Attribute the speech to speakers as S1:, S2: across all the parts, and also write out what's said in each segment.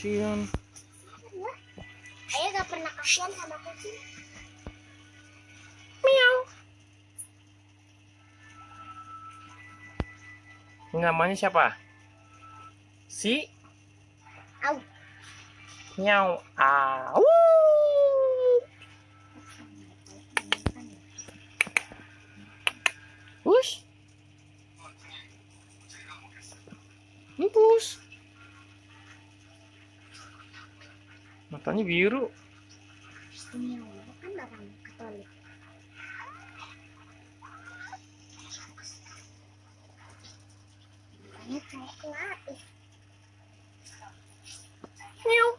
S1: Sian.
S2: Ayah gak pernah kasihan sama kucing.
S1: Namanya siapa? Si
S2: Au.
S1: Nyau. Au. Push. Empus. Matanya biru.
S2: Banyak kayak lapis.
S1: Miau.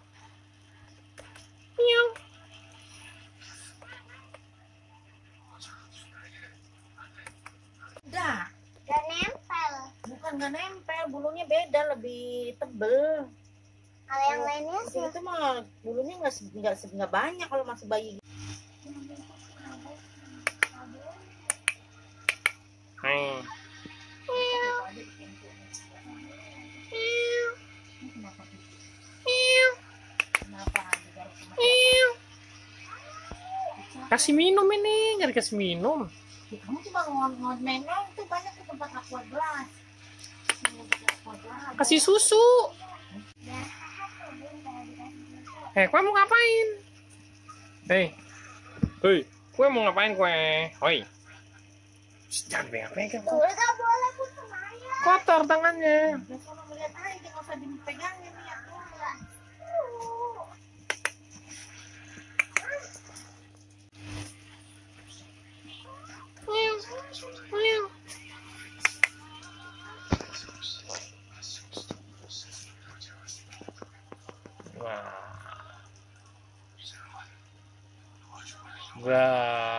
S1: Miau.
S3: Enggak,
S2: Gak nempel.
S3: bukan nggak nempel, bulunya beda, lebih tebel.
S2: Kalau yang lainnya sih.
S3: itu mah bulunya nggak nggak banyak kalau masih bayi.
S1: Kasih minum ini, nggak dikasih minum.
S3: Ya, kamu cuma ngon menong tuh banyak di tempat
S1: Kasih susu. Eh, kue mau ngapain? Hei. Hei, kue mau ngapain kue? Hoi. Jangan pegang-pegang.
S2: Tuh gak boleh ayah.
S1: Kotor tangannya.
S3: Aja, usah dipegangin nih aku.
S1: 와. 와.